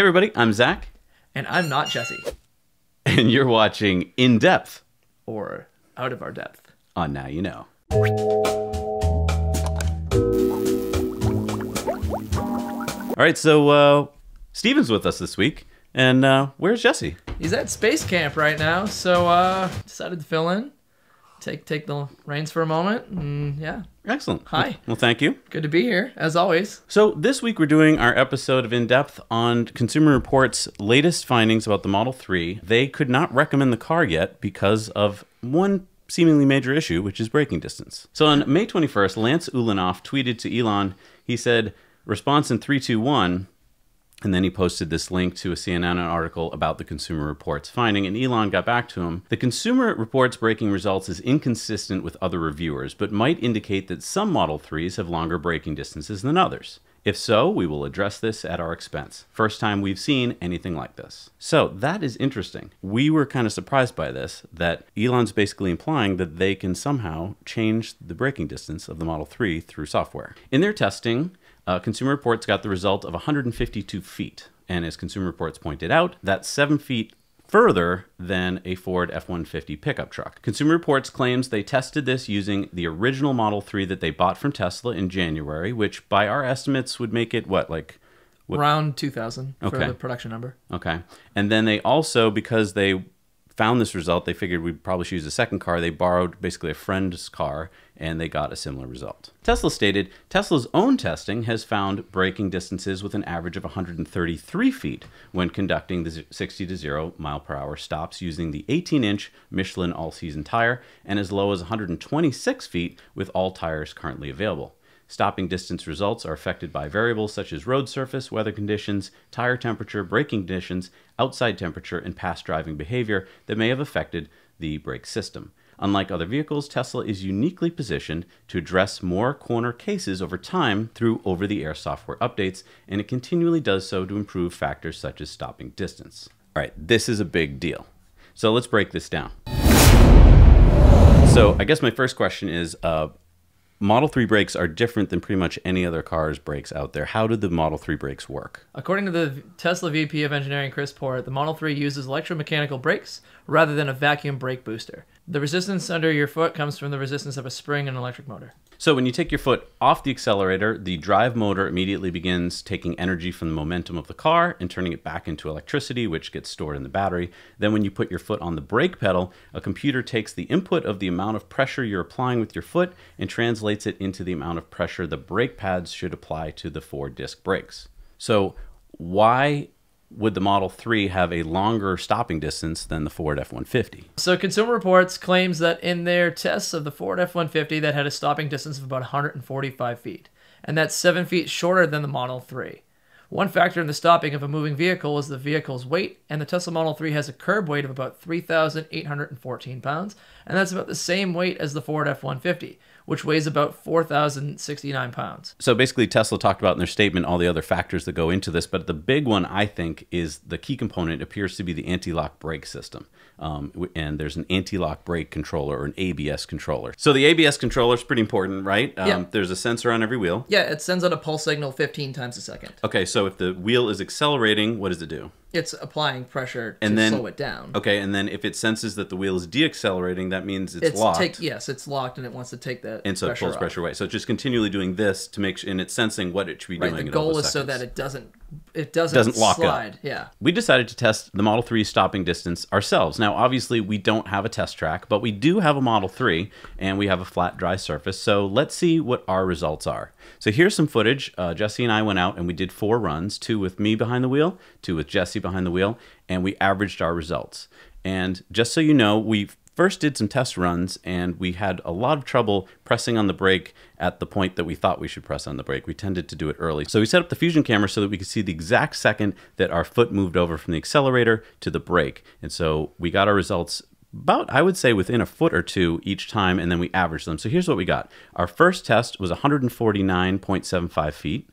Hey, everybody, I'm Zac, And I'm not Jesse, and you're watching In Depth or Out of Our Depth. on Now You Know. All right, so uh, Steven's with us this week, and uh, where's Jesse? He's at space camp right now, so uh decided to fill in, take take the reins for a moment, and yeah, Excellent. Hi. Well, thank you. good to be here as always. So, this week we're doing our episode of In Depth on Consumer Reports' latest findings about the Model 3. They could not recommend the car yet because of one seemingly major issue, which is braking distance. So, on May 21st, Lance Ulanoff tweeted to Elon, he said, Response in 321. And then he posted this link to a CNN article about the Consumer Reports finding, and Elon got back to him. The Consumer Reports braking results is inconsistent with other reviewers, but might indicate that some Model 3s have longer braking distances than others. If so, we will address this at our expense. First time we've seen anything like this. So that is interesting. We were kind of surprised by this, that Elon's basically implying that they can somehow change the braking distance of the Model 3 through software. In their testing, uh, Consumer Reports got the result of 152 feet. And as Consumer Reports pointed out, that's seven feet further than a Ford F 150 pickup truck. Consumer Reports claims they tested this using the original Model 3 that they bought from Tesla in January, which by our estimates would make it what, like Around 2000 for Okay. the production number. Okay. And then they also, because they found this result, they figured we'd probably should use a second car. They borrowed basically a friend's car and they got a similar result. Tesla stated Tesla's own testing has found braking distances with an average of 133 feet when conducting the 60 to 0 mile per hour stops using the 18 inch Michelin all season tire and as low as 126 feet with all tires currently available. Stopping distance results are affected by variables such as road surface, weather conditions, tire temperature, braking conditions, outside temperature, and past driving behavior that may have affected the brake system. Unlike other vehicles, Tesla is uniquely positioned to address more corner cases over time through over the air software updates, and it continually does so to improve factors such as stopping distance. All right, this is a big deal. So let's break this down. So I guess my first question is uh, Model 3 brakes are different than pretty much any other car's brakes out there. How do the Model 3 brakes work? According to the Tesla VP of Engineering Chris Porritt, the Model 3 uses electromechanical brakes rather than a vacuum brake booster. The resistance under your foot comes from the resistance of a spring and an electric motor. So when you take your foot off the accelerator, the drive motor immediately begins taking energy from the momentum of the car and turning it back into electricity, which gets stored in the battery. Then when you put your foot on the brake pedal, a computer takes the input of the amount of pressure you're applying with your foot and translates it into the amount of pressure the brake pads should apply to the four disc brakes. So why would the Model 3 have a longer stopping distance than the Ford F-150? So Consumer Reports claims that in their tests of the Ford F-150 that had a stopping distance of about 145 feet, and that's 7 feet shorter than the Model 3. One factor in the stopping of a moving vehicle is the vehicle's weight, and the Tesla Model 3 has a curb weight of about 3,814 pounds, and that's about the same weight as the Ford F-150, which weighs about 4,069 pounds. So basically, Tesla talked about in their statement all the other factors that go into this, but the big one, I think, is the key component appears to be the anti-lock brake system. Um, and there's an anti-lock brake controller or an ABS controller. So the ABS controller is pretty important, right? Um, Yeah. There's a sensor on every wheel. Yeah, it sends out a pulse signal 15 times a second. Okay, so if the wheel is accelerating, what does it do? It's applying pressure to And then- slow it down. Okay, and then if it senses that the wheel is deaccelerating, that means it's, It's locked. take yes, it's locked and it wants to take the and so it pressure pulls off. pressure away. So it's just continually doing this to make sure, and it's sensing what it should be Right. doing. The goal is so that it doesn't it doesn't, Doesn't lock up. slide. Yeah. we decided to test the Model 3 stopping distance ourselves. Now, obviously, we don't have a test track, but we do have a Model 3 and we have a flat, dry surface. So let's see what our results are. So here's some footage. Uh, Jesse and I went out and we did four runs two with me behind the wheel, two with Jesse behind the wheel, and we averaged our results. And just so you know, we first did some test runs and we had a lot of trouble pressing on the brake at the point that we thought we should press on the brake. We tended to do it early. So we set up the fusion camera so that we could see the exact second that our foot moved over from the accelerator to the brake. And so we got our results about, I would say, within a foot or two each time, and then we averaged them. So here's what we got. Our first test was 149.75 feet.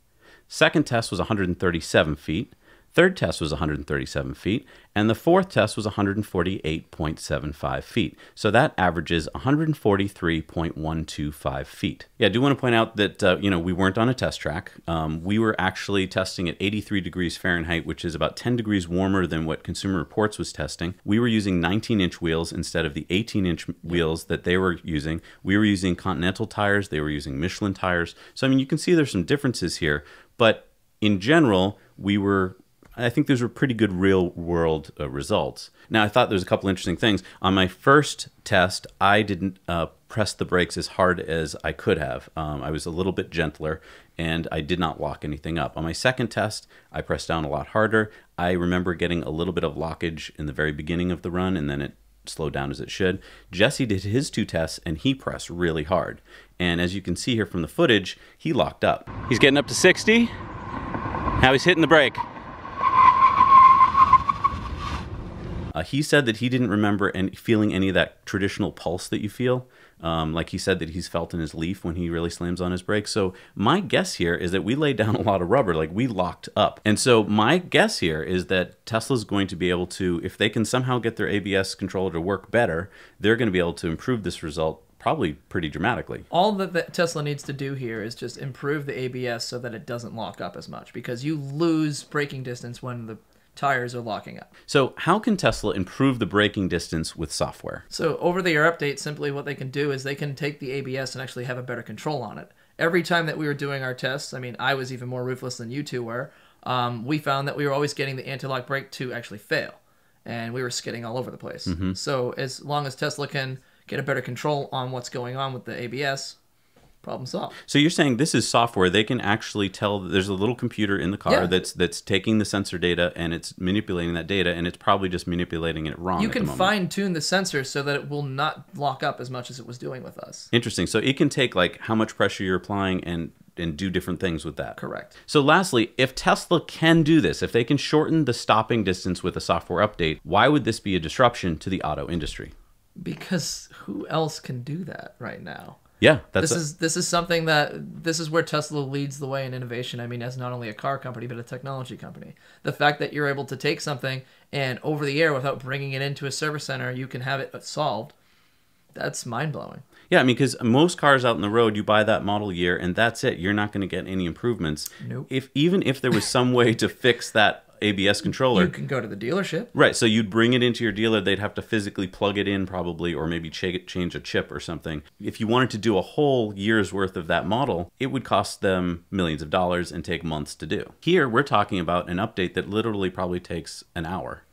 Second test was 137 feet. Third test was 137 feet, and the fourth test was 148.75 feet. So that averages 143.125 feet. Yeah, I do want to point out that uh, you know we weren't on a test track. Um, we were actually testing at 83 degrees Fahrenheit, which is about 10 degrees warmer than what Consumer Reports was testing. We were using 19-inch wheels instead of the 18-inch wheels that they were using. We were using Continental tires. They were using Michelin tires. So I mean, you can see there's some differences here, but in general, we were I think those were pretty good real world uh, results. Now, I thought there was a couple interesting things. On my first test, I didn't uh, press the brakes as hard as I could have. Um, I was a little bit gentler and I did not lock anything up. On my second test, I pressed down a lot harder. I remember getting a little bit of lockage in the very beginning of the run and then it slowed down as it should. Jesse did his two tests and he pressed really hard. And as you can see here from the footage, he locked up. He's getting up to 60. Now he's hitting the brake. Uh, he said that he didn't remember any, feeling any of that traditional pulse that you feel. Um, like he said that he's felt in his Leaf when he really slams on his brakes. So my guess here is that we laid down a lot of rubber, like we locked up. And so my guess here is that Tesla's going to be able to, if they can somehow get their ABS controller to work better, they're going to be able to improve this result probably pretty dramatically. All that Tesla needs to do here is just improve the ABS so that it doesn't lock up as much because you lose braking distance when the tires are locking up. So, how can Tesla improve the braking distance with software? So, over the air update, simply what they can do is they can take the ABS and actually have a better control on it. Every time that we were doing our tests, I mean, I was even more ruthless than you two were, um, we found that we were always getting the anti lock brake to actually fail. And we were skidding all over the place. Mm-hmm. So, as long as Tesla can get a better control on what's going on with the ABS, problem solved. So you're saying this is software. They can actually tell there's a little computer in the car Yeah. that's that's taking the sensor data and it's manipulating that data and it's probably just manipulating it wrong. You can fine tune the sensor so that it will not lock up as much as it was doing with us. Interesting. So it can take like how much pressure you're applying and and do different things with that. Correct. So lastly, if Tesla can do this, if they can shorten the stopping distance with a software update, why would this be a disruption to the auto industry? Because who else can do that right now? Yeah, that's this a- is this is something that this is where Tesla leads the way in innovation. I mean, as not only a car company but a technology company. The fact that you're able to take something and over the air without bringing it into a service center, you can have it solved. That's mind blowing. Yeah, I mean, because most cars out in the road, you buy that model year, and that's it. You're not going to get any improvements. Nope. If even if there was some way to fix that ABS controller, You can go to the dealership. right? So you'd bring it into your dealer. They'd have to physically plug it in, probably, or maybe ch- change a chip or something. If you wanted to do a whole year's worth of that model, it would cost them millions of dollars and take months to do. Here, we're talking about an update that literally probably takes an hour,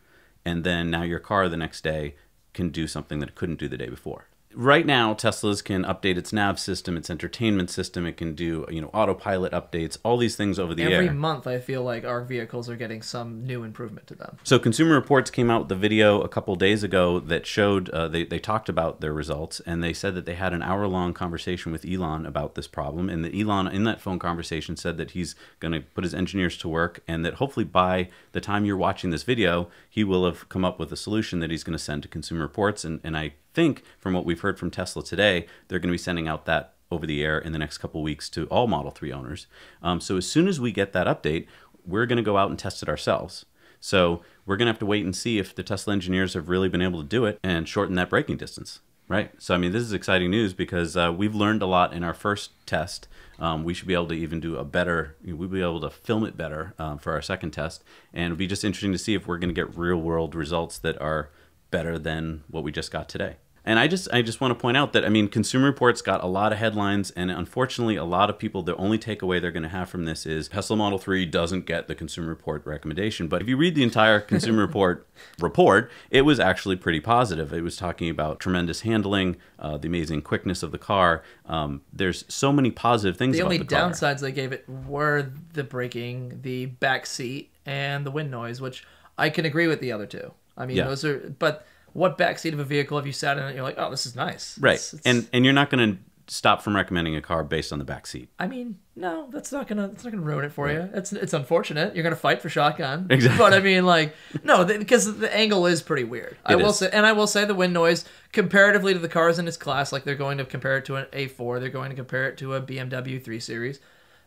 and then now your car the next day can do something that it couldn't do the day before. Right now, Tesla's can update its nav system, its entertainment system. It can do, you know, autopilot updates, all these things over the Every air. month, I feel like our vehicles are getting some new improvement to them. So, Consumer Reports came out with a video a couple days ago that showed uh, they they talked about their results, and they said that they had an hour long conversation with Elon about this problem, and that Elon in that phone conversation said that he's going to put his engineers to work, and that hopefully by the time you're watching this video, he will have come up with a solution that he's going to send to Consumer Reports, and and I think from what we've heard from Tesla today, they're going to be sending out that over the air in the next couple weeks to all Model 3 owners. Um, so as soon as we get that update, we're going to go out and test it ourselves. So we're going to have to wait and see if the Tesla engineers have really been able to do it and shorten that braking distance. Right. So, I mean, this is exciting news because uh, we've learned a lot in our first test. Um, we should be able to even do a better, we'll be able to film it better um, for our second test. And it'll be just interesting to see if we're going to get real world results that are better than what we just got today. And I just I just want to point out that I mean Consumer Reports got a lot of headlines and unfortunately a lot of people the only takeaway they're going to have from this is Tesla Model 3 doesn't get the Consumer Report recommendation. But if you read the entire Consumer Report report, it was actually pretty positive. It was talking about tremendous handling, uh, the amazing quickness of the car. Um, there's so many positive things The about only the downsides they gave it were the braking, the back seat, and the wind noise, which I can agree with the other two. I mean, Yeah. those are. But what backseat of a vehicle have you sat in? And you're like, oh, this is nice. Right. It's- it's- And and you're not going to stop from recommending a car based on the back seat. I mean, no, that's not gonna that's not gonna ruin it for you. It's it's unfortunate. You're gonna fight for shotgun. Exactly. But I mean, like, no, because the angle is pretty weird. I will is. say, and I will say, the wind noise comparatively to the cars in its class, like they're going to compare it to an A4, they're going to compare it to a BMW 3 Series.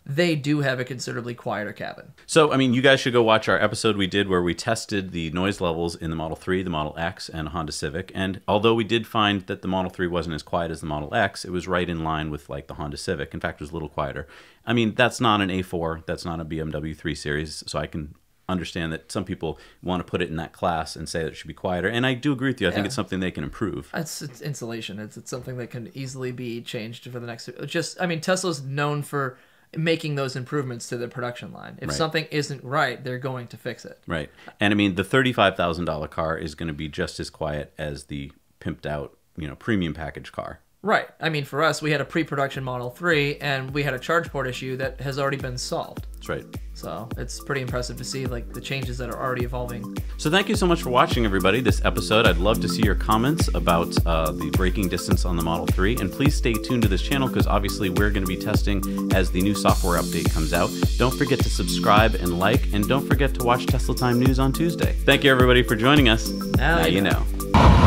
They do have a considerably quieter cabin. So, I mean, you guys should go watch our episode we did where we tested the noise levels in the Model 3, the Model X, and Honda Civic. And although we did find that the Model 3 wasn't as quiet as the Model X, it was right in line with like the Honda Civic. In fact, it was a little quieter. I mean, that's not an A4, that's not a BMW 3 Series, so I can understand that some people want to put it in that class and say that it should be quieter. And I do agree with you. I think it's something they can improve. It's, it's insulation. It's, it's something that can easily be changed for the next. Just, I mean, Tesla's known for making those improvements to the production line. If Right. something isn't right, they're going to fix it. Right. And I mean, the $35,000 car is going to be just as quiet as the pimped out, you know, premium package car. Right. I mean, for us, we had a pre-production Model 3, and we had a charge port issue that has already been solved. That's right. So it's pretty impressive to see like the changes that are already evolving. So thank you so much for watching, everybody. This episode, I'd love to see your comments about uh, the braking distance on the Model 3, and please stay tuned to this channel because obviously we're going to be testing as the new software update comes out. Don't forget to subscribe and like, and don't forget to watch Tesla Time News on Tuesday. Thank you, everybody, for joining us. Now you you know. know.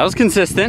That was consistent.